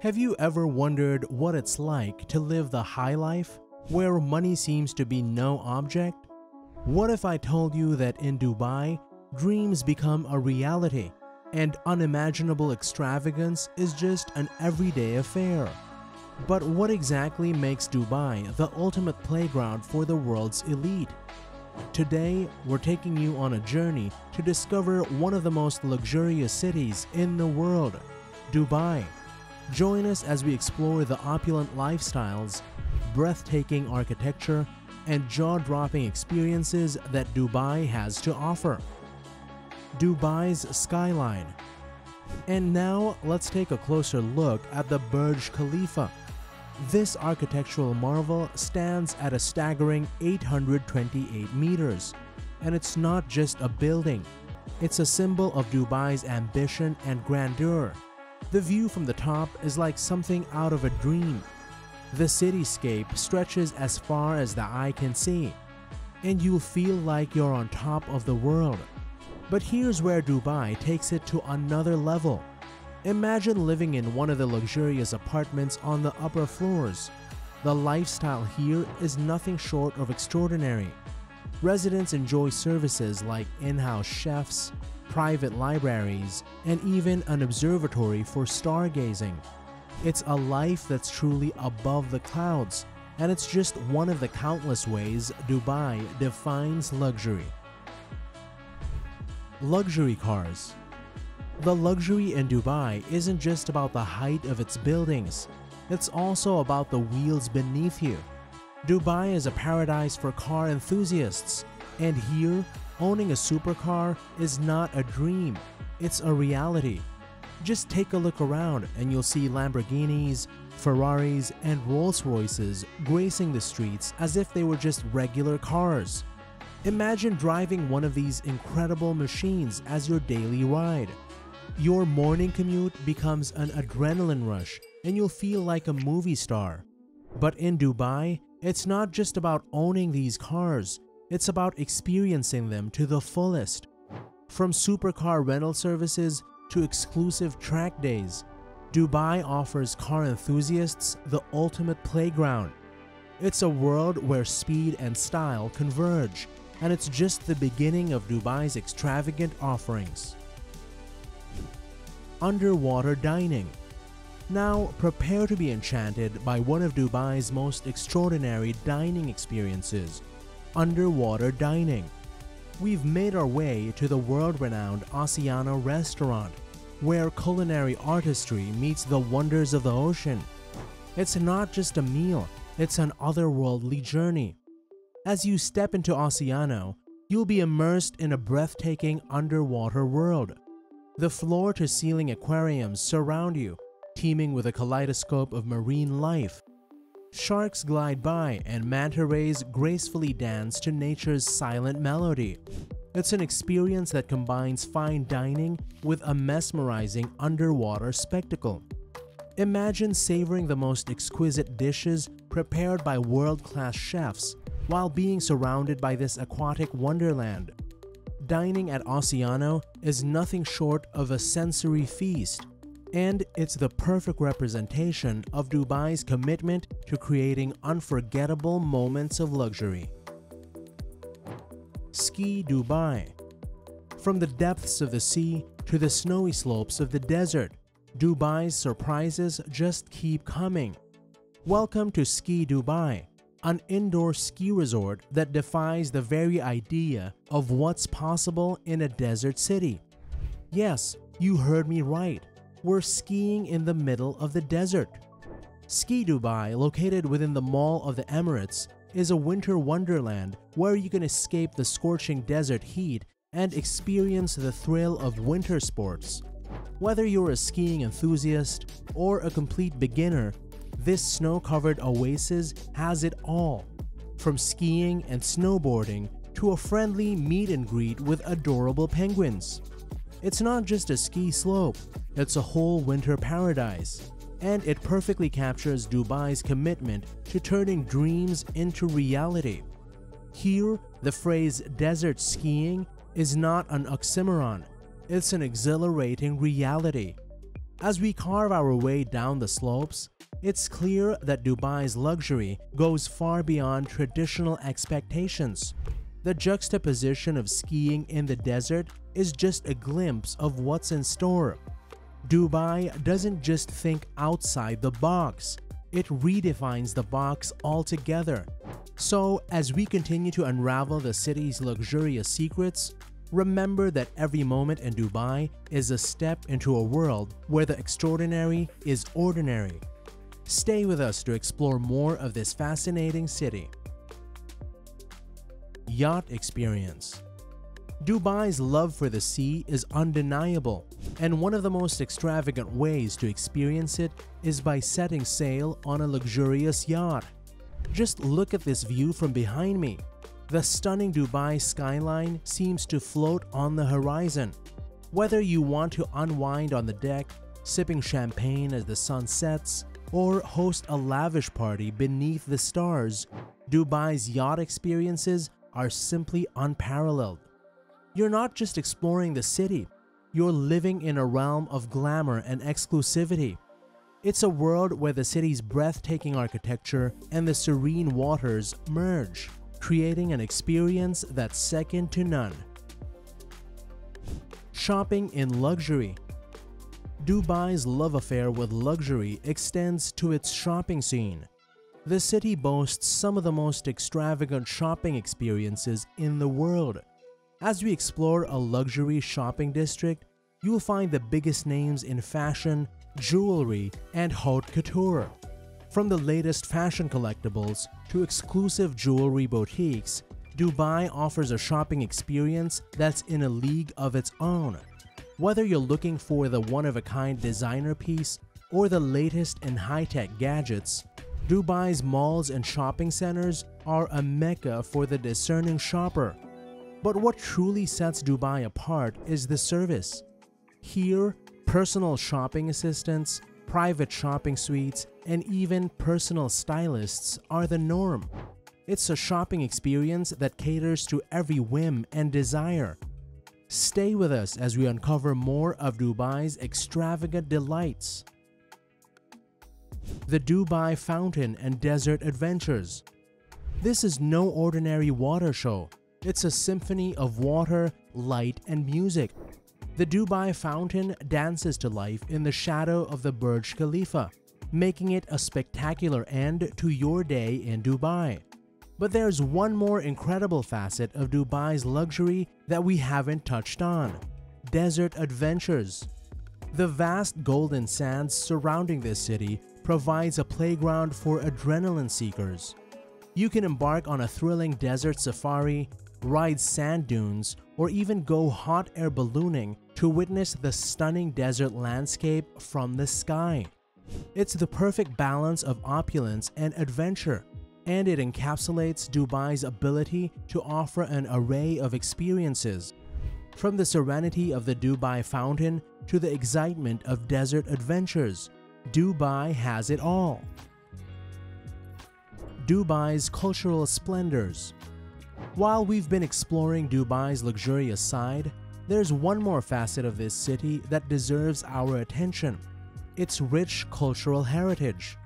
Have you ever wondered what it's like to live the high life, where money seems to be no object? What if I told you that in Dubai, dreams become a reality and unimaginable extravagance is just an everyday affair? But what exactly makes Dubai the ultimate playground for the world's elite? Today, we're taking you on a journey to discover one of the most luxurious cities in the world, Dubai. Join us as we explore the opulent lifestyles, breathtaking architecture, and jaw-dropping experiences that Dubai has to offer. Dubai's skyline. And now let's take a closer look at the Burj Khalifa. This architectural marvel stands at a staggering 828 meters. And it's not just a building, it's a symbol of Dubai's ambition and grandeur. The view from the top is like something out of a dream. The cityscape stretches as far as the eye can see, and you'll feel like you're on top of the world. But here's where Dubai takes it to another level. Imagine living in one of the luxurious apartments on the upper floors. The lifestyle here is nothing short of extraordinary. Residents enjoy services like in-house chefs, private libraries, and even an observatory for stargazing. It's a life that's truly above the clouds, and it's just one of the countless ways Dubai defines luxury. Luxury cars. The luxury in Dubai isn't just about the height of its buildings, it's also about the wheels beneath you. Dubai is a paradise for car enthusiasts, and here owning a supercar is not a dream, it's a reality. Just take a look around and you'll see Lamborghinis, Ferraris, and Rolls Royces gracing the streets as if they were just regular cars. Imagine driving one of these incredible machines as your daily ride. Your morning commute becomes an adrenaline rush and you'll feel like a movie star. But in Dubai, it's not just about owning these cars, it's about experiencing them to the fullest. From supercar rental services to exclusive track days, Dubai offers car enthusiasts the ultimate playground. It's a world where speed and style converge, and it's just the beginning of Dubai's extravagant offerings. Underwater dining. Now, prepare to be enchanted by one of Dubai's most extraordinary dining experiences underwater dining. We've made our way to the world-renowned Ossiano restaurant, where culinary artistry meets the wonders of the ocean. It's not just a meal, it's an otherworldly journey. As you step into Ossiano, you'll be immersed in a breathtaking underwater world. The floor-to-ceiling aquariums surround you, teeming with a kaleidoscope of marine life. Sharks glide by and manta rays gracefully dance to nature's silent melody. It's an experience that combines fine dining with a mesmerizing underwater spectacle. Imagine savoring the most exquisite dishes prepared by world-class chefs while being surrounded by this aquatic wonderland. Dining at Ossiano is nothing short of a sensory feast and it's the perfect representation of Dubai's commitment to creating unforgettable moments of luxury. Ski Dubai From the depths of the sea to the snowy slopes of the desert, Dubai's surprises just keep coming. Welcome to Ski Dubai, an indoor ski resort that defies the very idea of what's possible in a desert city. Yes, you heard me right we're skiing in the middle of the desert. Ski Dubai, located within the Mall of the Emirates, is a winter wonderland where you can escape the scorching desert heat and experience the thrill of winter sports. Whether you're a skiing enthusiast or a complete beginner, this snow-covered oasis has it all. From skiing and snowboarding to a friendly meet and greet with adorable penguins. It's not just a ski slope, it's a whole winter paradise. And it perfectly captures Dubai's commitment to turning dreams into reality. Here, the phrase desert skiing is not an oxymoron, it's an exhilarating reality. As we carve our way down the slopes, it's clear that Dubai's luxury goes far beyond traditional expectations. The juxtaposition of skiing in the desert is just a glimpse of what's in store. Dubai doesn't just think outside the box, it redefines the box altogether. So, as we continue to unravel the city's luxurious secrets, remember that every moment in Dubai is a step into a world where the extraordinary is ordinary. Stay with us to explore more of this fascinating city. Yacht Experience Dubai's love for the sea is undeniable, and one of the most extravagant ways to experience it is by setting sail on a luxurious yacht. Just look at this view from behind me. The stunning Dubai skyline seems to float on the horizon. Whether you want to unwind on the deck, sipping champagne as the sun sets, or host a lavish party beneath the stars, Dubai's yacht experiences are simply unparalleled. You're not just exploring the city, you're living in a realm of glamour and exclusivity. It's a world where the city's breathtaking architecture and the serene waters merge, creating an experience that's second to none. Shopping in luxury. Dubai's love affair with luxury extends to its shopping scene. The city boasts some of the most extravagant shopping experiences in the world. As we explore a luxury shopping district, you will find the biggest names in fashion, jewelry, and haute couture. From the latest fashion collectibles to exclusive jewelry boutiques, Dubai offers a shopping experience that's in a league of its own. Whether you're looking for the one-of-a-kind designer piece or the latest in high-tech gadgets, Dubai's malls and shopping centers are a mecca for the discerning shopper. But what truly sets Dubai apart is the service. Here, personal shopping assistants, private shopping suites, and even personal stylists are the norm. It's a shopping experience that caters to every whim and desire. Stay with us as we uncover more of Dubai's extravagant delights. The Dubai Fountain and Desert Adventures This is no ordinary water show. It's a symphony of water, light, and music. The Dubai fountain dances to life in the shadow of the Burj Khalifa, making it a spectacular end to your day in Dubai. But there's one more incredible facet of Dubai's luxury that we haven't touched on desert adventures. The vast golden sands surrounding this city provides a playground for adrenaline seekers. You can embark on a thrilling desert safari, ride sand dunes, or even go hot air ballooning to witness the stunning desert landscape from the sky. It's the perfect balance of opulence and adventure, and it encapsulates Dubai's ability to offer an array of experiences. From the serenity of the Dubai fountain to the excitement of desert adventures, Dubai has it all. Dubai's cultural splendors while we've been exploring Dubai's luxurious side, there's one more facet of this city that deserves our attention its rich cultural heritage.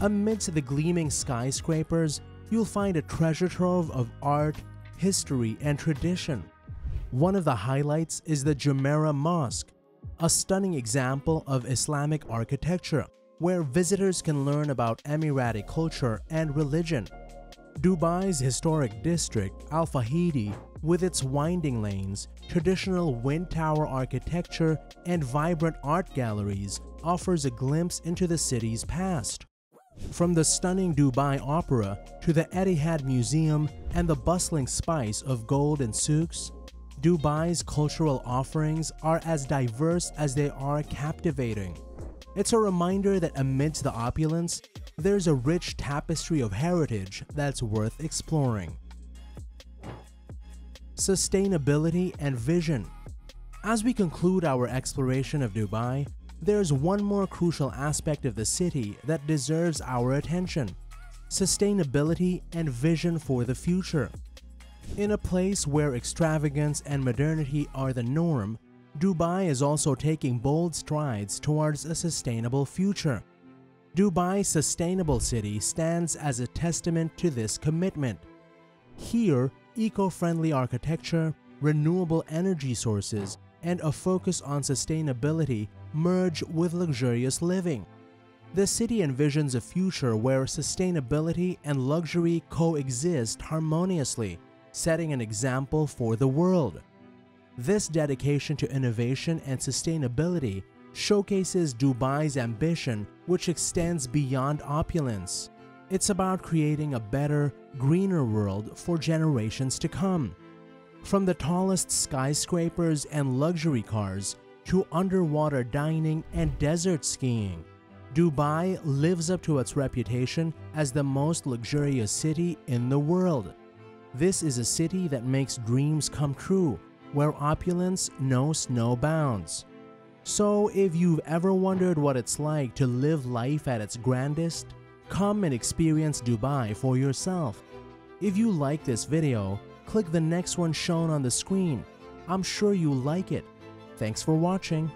Amidst the gleaming skyscrapers, you'll find a treasure trove of art, history, and tradition. One of the highlights is the Jumeirah Mosque, a stunning example of Islamic architecture, where visitors can learn about Emirati culture and religion. Dubai's historic district, Al Fahidi, with its winding lanes, traditional wind tower architecture, and vibrant art galleries, offers a glimpse into the city's past. From the stunning Dubai Opera to the Etihad Museum and the bustling spice of gold and souks, Dubai's cultural offerings are as diverse as they are captivating. It's a reminder that amidst the opulence, there's a rich tapestry of heritage that's worth exploring. Sustainability and Vision As we conclude our exploration of Dubai, there's one more crucial aspect of the city that deserves our attention sustainability and vision for the future. In a place where extravagance and modernity are the norm, Dubai is also taking bold strides towards a sustainable future. Dubai Sustainable City stands as a testament to this commitment. Here, eco-friendly architecture, renewable energy sources, and a focus on sustainability merge with luxurious living. The city envisions a future where sustainability and luxury coexist harmoniously, setting an example for the world. This dedication to innovation and sustainability showcases Dubai's ambition, which extends beyond opulence. It's about creating a better, greener world for generations to come. From the tallest skyscrapers and luxury cars to underwater dining and desert skiing, Dubai lives up to its reputation as the most luxurious city in the world. This is a city that makes dreams come true, where opulence knows no bounds. So, if you've ever wondered what it's like to live life at its grandest, come and experience Dubai for yourself. If you like this video, click the next one shown on the screen. I'm sure you'll like it. Thanks for watching.